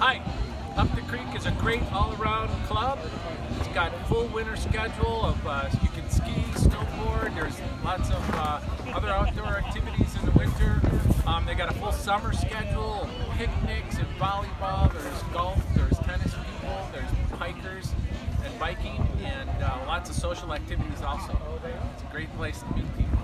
Hi, Up the Creek is a great all-around club. It's got full winter schedule of uh, you can ski, snowboard. There's lots of uh, other outdoor activities in the winter. Um, they got a full summer schedule, picnics and volleyball. There's golf. There's tennis people. There's hikers and biking and uh, lots of social activities also. It's a great place to meet people.